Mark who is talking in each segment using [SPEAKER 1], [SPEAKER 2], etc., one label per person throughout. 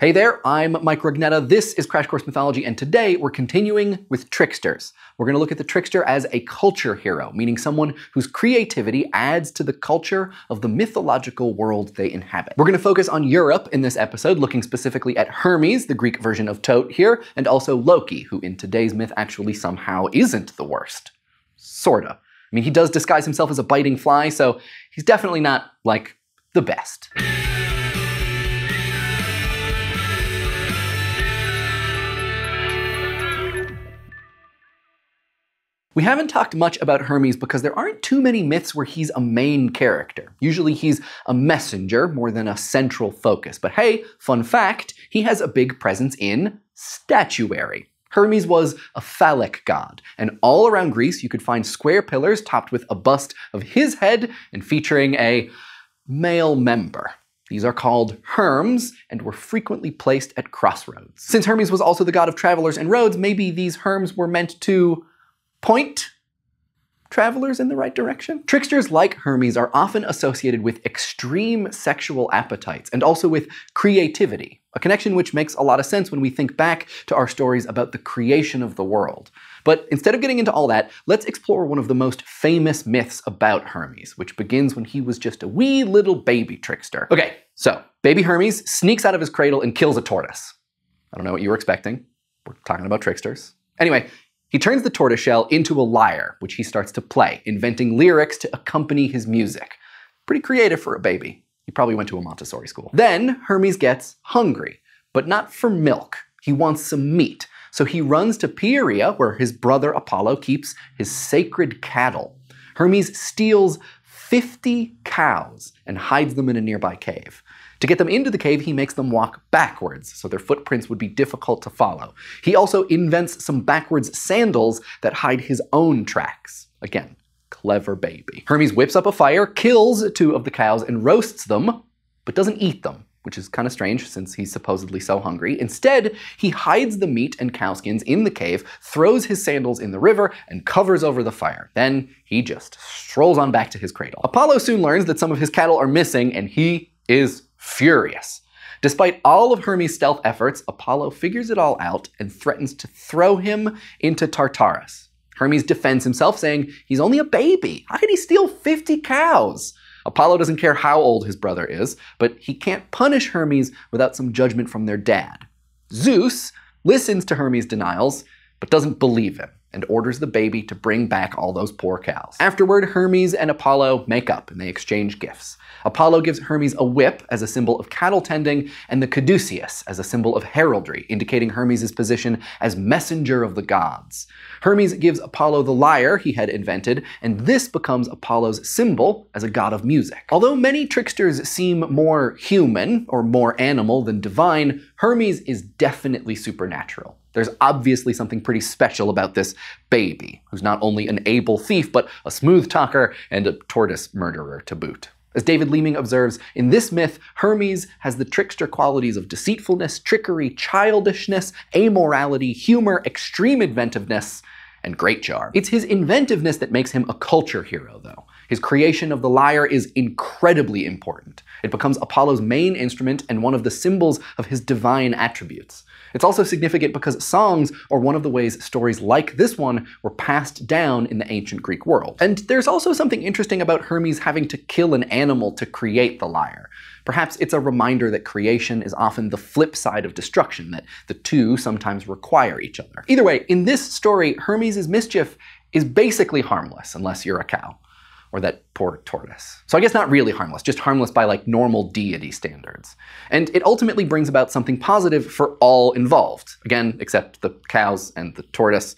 [SPEAKER 1] Hey there, I'm Mike Rugnetta. This is Crash Course Mythology, and today we're continuing with tricksters. We're going to look at the trickster as a culture hero, meaning someone whose creativity adds to the culture of the mythological world they inhabit. We're going to focus on Europe in this episode, looking specifically at Hermes, the Greek version of Thoth here, and also Loki, who in today's myth actually somehow isn't the worst. Sorta. I mean, he does disguise himself as a biting fly, so he's definitely not, like, the best. We haven't talked much about Hermes because there aren't too many myths where he's a main character. Usually he's a messenger more than a central focus. But hey, fun fact, he has a big presence in statuary. Hermes was a phallic god, and all around Greece you could find square pillars topped with a bust of his head and featuring a male member. These are called herms and were frequently placed at crossroads. Since Hermes was also the god of travelers and roads, maybe these herms were meant to point travelers in the right direction. Tricksters like Hermes are often associated with extreme sexual appetites and also with creativity, a connection which makes a lot of sense when we think back to our stories about the creation of the world. But instead of getting into all that, let's explore one of the most famous myths about Hermes, which begins when he was just a wee little baby trickster. Okay, so baby Hermes sneaks out of his cradle and kills a tortoise. I don't know what you were expecting. We're talking about tricksters. Anyway, he turns the tortoiseshell into a lyre, which he starts to play, inventing lyrics to accompany his music. Pretty creative for a baby. He probably went to a Montessori school. Then Hermes gets hungry, but not for milk. He wants some meat. So he runs to Pieria, where his brother Apollo keeps his sacred cattle. Hermes steals 50 cows and hides them in a nearby cave. To get them into the cave, he makes them walk backwards, so their footprints would be difficult to follow. He also invents some backwards sandals that hide his own tracks. Again, clever baby. Hermes whips up a fire, kills two of the cows, and roasts them, but doesn't eat them which is kind of strange since he's supposedly so hungry. Instead, he hides the meat and cowskins in the cave, throws his sandals in the river, and covers over the fire. Then he just strolls on back to his cradle. Apollo soon learns that some of his cattle are missing, and he is furious. Despite all of Hermes' stealth efforts, Apollo figures it all out and threatens to throw him into Tartarus. Hermes defends himself, saying he's only a baby. How could he steal 50 cows? Apollo doesn't care how old his brother is, but he can't punish Hermes without some judgment from their dad. Zeus listens to Hermes' denials, but doesn't believe him and orders the baby to bring back all those poor cows. Afterward, Hermes and Apollo make up and they exchange gifts. Apollo gives Hermes a whip as a symbol of cattle tending, and the caduceus as a symbol of heraldry, indicating Hermes' position as messenger of the gods. Hermes gives Apollo the lyre he had invented, and this becomes Apollo's symbol as a god of music. Although many tricksters seem more human or more animal than divine, Hermes is definitely supernatural. There's obviously something pretty special about this baby, who's not only an able thief, but a smooth talker and a tortoise murderer to boot. As David Leeming observes, in this myth, Hermes has the trickster qualities of deceitfulness, trickery, childishness, amorality, humor, extreme inventiveness, and great charm. It's his inventiveness that makes him a culture hero, though. His creation of the lyre is incredibly important. It becomes Apollo's main instrument and one of the symbols of his divine attributes. It's also significant because songs are one of the ways stories like this one were passed down in the ancient Greek world. And there's also something interesting about Hermes having to kill an animal to create the lyre. Perhaps it's a reminder that creation is often the flip side of destruction, that the two sometimes require each other. Either way, in this story, Hermes' mischief is basically harmless, unless you're a cow or that poor tortoise. So I guess not really harmless, just harmless by like normal deity standards. And it ultimately brings about something positive for all involved. Again, except the cows and the tortoise.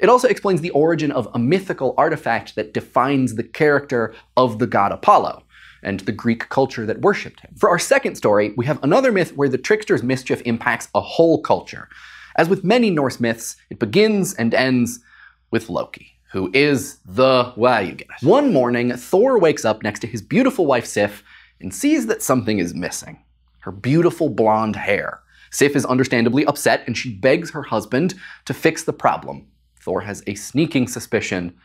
[SPEAKER 1] It also explains the origin of a mythical artifact that defines the character of the god Apollo and the Greek culture that worshipped him. For our second story, we have another myth where the trickster's mischief impacts a whole culture. As with many Norse myths, it begins and ends with Loki who is the, well, you get it. One morning, Thor wakes up next to his beautiful wife Sif and sees that something is missing. Her beautiful blonde hair. Sif is understandably upset and she begs her husband to fix the problem. Thor has a sneaking suspicion,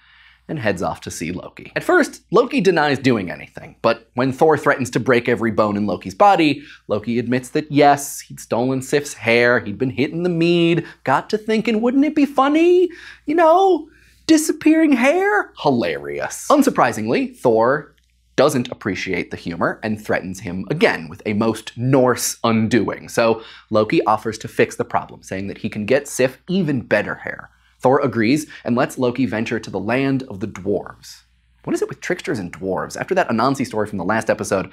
[SPEAKER 1] and heads off to see Loki. At first, Loki denies doing anything, but when Thor threatens to break every bone in Loki's body, Loki admits that yes, he'd stolen Sif's hair, he'd been hitting the mead, got to thinking, wouldn't it be funny? You know, disappearing hair? Hilarious. Unsurprisingly, Thor doesn't appreciate the humor and threatens him again with a most Norse undoing. So Loki offers to fix the problem, saying that he can get Sif even better hair. Thor agrees and lets Loki venture to the land of the dwarves. What is it with tricksters and dwarves? After that Anansi story from the last episode,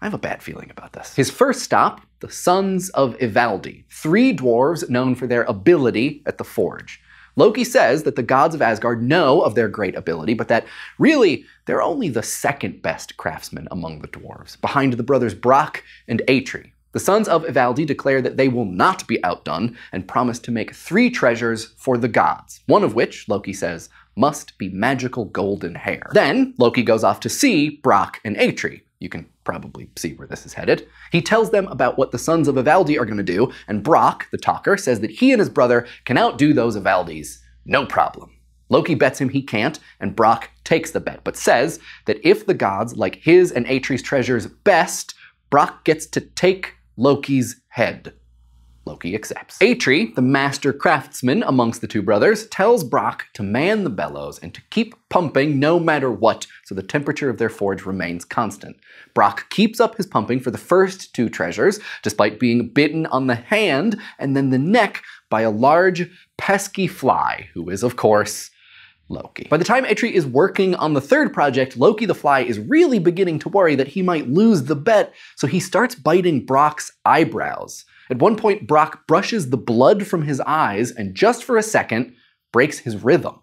[SPEAKER 1] I have a bad feeling about this. His first stop, the Sons of Ivaldi, three dwarves known for their ability at the forge. Loki says that the gods of Asgard know of their great ability, but that really they're only the second best craftsmen among the dwarves, behind the brothers Brock and Eitri. The sons of Ivaldi declare that they will not be outdone and promise to make three treasures for the gods, one of which, Loki says, must be magical golden hair. Then Loki goes off to see Brock and Eitri. You can probably see where this is headed. He tells them about what the sons of Ivaldi are going to do, and Brock, the talker, says that he and his brother can outdo those Ivaldis. No problem. Loki bets him he can't, and Brock takes the bet, but says that if the gods like his and Eitri's treasures best, Brock gets to take Loki's head. Loki accepts. Eitri, the master craftsman amongst the two brothers, tells Brock to man the bellows and to keep pumping no matter what, so the temperature of their forge remains constant. Brock keeps up his pumping for the first two treasures, despite being bitten on the hand and then the neck by a large, pesky fly, who is, of course, Loki. By the time Eitri is working on the third project, Loki the Fly is really beginning to worry that he might lose the bet, so he starts biting Brock's eyebrows. At one point, Brock brushes the blood from his eyes and just for a second breaks his rhythm.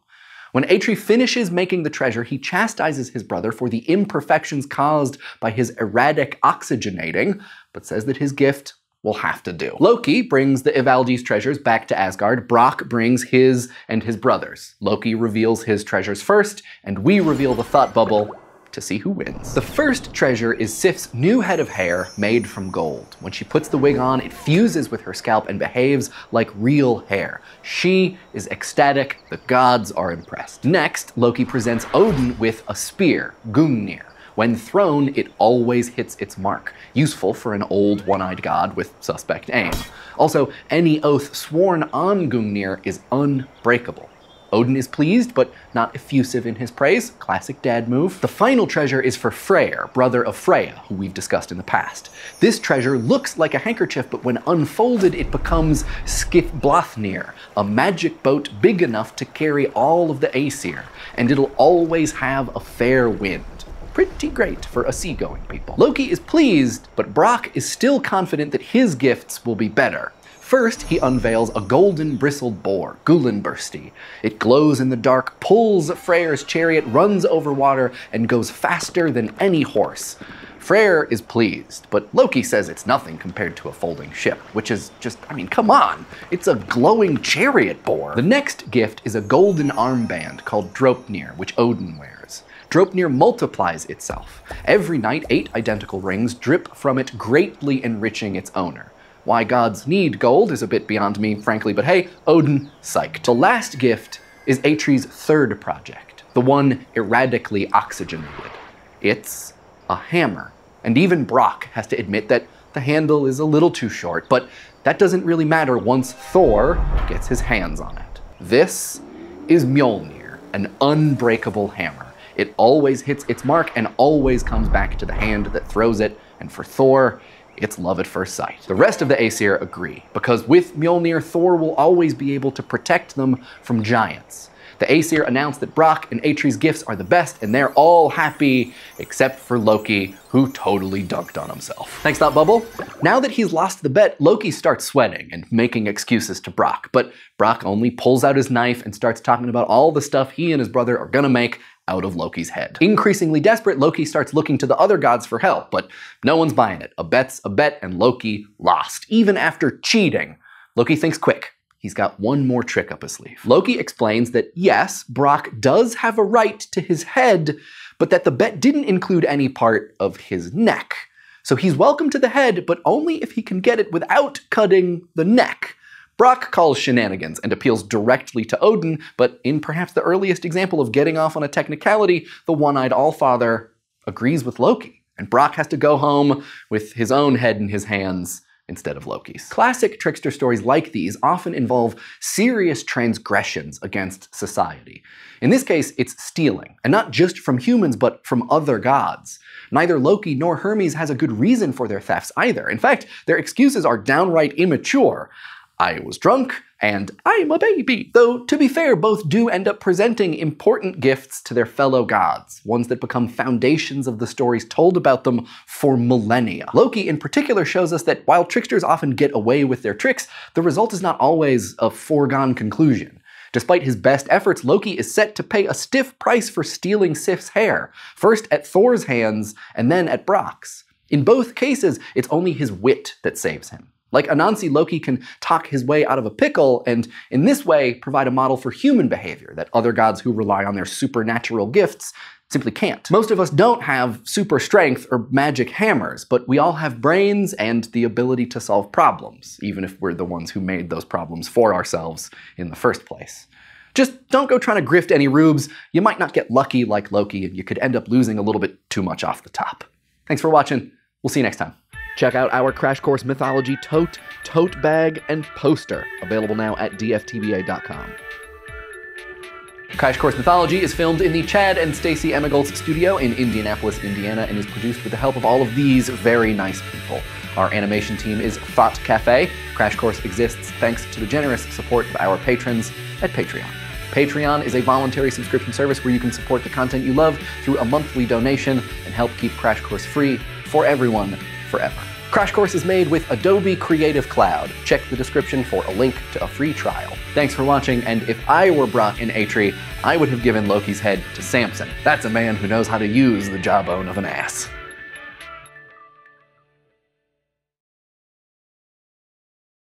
[SPEAKER 1] When Eitri finishes making the treasure, he chastises his brother for the imperfections caused by his erratic oxygenating, but says that his gift will have to do. Loki brings the Ivaldi's treasures back to Asgard. Brock brings his and his brothers. Loki reveals his treasures first, and we reveal the thought bubble to see who wins. The first treasure is Sif's new head of hair made from gold. When she puts the wig on, it fuses with her scalp and behaves like real hair. She is ecstatic, the gods are impressed. Next, Loki presents Odin with a spear, Gungnir. When thrown, it always hits its mark, useful for an old one-eyed god with suspect aim. Also, any oath sworn on Gungnir is unbreakable. Odin is pleased, but not effusive in his praise. Classic dad move. The final treasure is for Freyr, brother of Freya, who we've discussed in the past. This treasure looks like a handkerchief, but when unfolded, it becomes Skifblathnir, a magic boat big enough to carry all of the Aesir, and it'll always have a fair wind pretty great for a seagoing people. Loki is pleased, but Brock is still confident that his gifts will be better. First, he unveils a golden bristled boar, Gullinbursti. It glows in the dark, pulls Freyr's chariot, runs over water, and goes faster than any horse. Freyr is pleased, but Loki says it's nothing compared to a folding ship, which is just, I mean, come on. It's a glowing chariot boar. The next gift is a golden armband called Draupnir, which Odin wears. Draupnir multiplies itself. Every night, eight identical rings drip from it, greatly enriching its owner. Why gods need gold is a bit beyond me, frankly, but hey, Odin, psyched. The last gift is Eitri's third project, the one erratically oxygenated. It's a hammer. And even Brock has to admit that the handle is a little too short, but that doesn't really matter once Thor gets his hands on it. This is Mjolnir, an unbreakable hammer. It always hits its mark and always comes back to the hand that throws it, and for Thor, it's love at first sight. The rest of the Aesir agree, because with Mjolnir, Thor will always be able to protect them from giants. The Aesir announce that Brock and Eitri's gifts are the best, and they're all happy, except for Loki, who totally dunked on himself. Thanks, Thought Bubble. Now that he's lost the bet, Loki starts sweating and making excuses to Brock, but Brock only pulls out his knife and starts talking about all the stuff he and his brother are gonna make out of Loki's head. Increasingly desperate, Loki starts looking to the other gods for help, but no one's buying it. A bet's a bet, and Loki lost, even after cheating. Loki thinks quick. He's got one more trick up his sleeve. Loki explains that yes, Brock does have a right to his head, but that the bet didn't include any part of his neck. So he's welcome to the head, but only if he can get it without cutting the neck. Brock calls shenanigans and appeals directly to Odin, but in perhaps the earliest example of getting off on a technicality, the one-eyed Allfather agrees with Loki, and Brock has to go home with his own head in his hands instead of Loki's. Classic trickster stories like these often involve serious transgressions against society. In this case, it's stealing, and not just from humans, but from other gods. Neither Loki nor Hermes has a good reason for their thefts either. In fact, their excuses are downright immature. I was drunk, and I'm a baby. Though, to be fair, both do end up presenting important gifts to their fellow gods, ones that become foundations of the stories told about them for millennia. Loki, in particular, shows us that while tricksters often get away with their tricks, the result is not always a foregone conclusion. Despite his best efforts, Loki is set to pay a stiff price for stealing Sif's hair, first at Thor's hands and then at Brock's. In both cases, it's only his wit that saves him. Like Anansi, Loki can talk his way out of a pickle, and in this way provide a model for human behavior that other gods who rely on their supernatural gifts simply can't. Most of us don't have super strength or magic hammers, but we all have brains and the ability to solve problems, even if we're the ones who made those problems for ourselves in the first place. Just don't go trying to grift any rubes. You might not get lucky like Loki, and you could end up losing a little bit too much off the top. Thanks for watching. We'll see you next time. Check out our Crash Course Mythology tote, tote bag, and poster, available now at dftba.com. Crash Course Mythology is filmed in the Chad and Stacy Emigholz studio in Indianapolis, Indiana, and is produced with the help of all of these very nice people. Our animation team is Thought Cafe. Crash Course exists thanks to the generous support of our patrons at Patreon. Patreon is a voluntary subscription service where you can support the content you love through a monthly donation and help keep Crash Course free for everyone forever. Crash Course is made with Adobe Creative Cloud. Check the description for a link to a free trial. Thanks for watching, and if I were Brock in Eitri, I would have given Loki's head to Samson. That's a man who knows how to use the jawbone of an ass.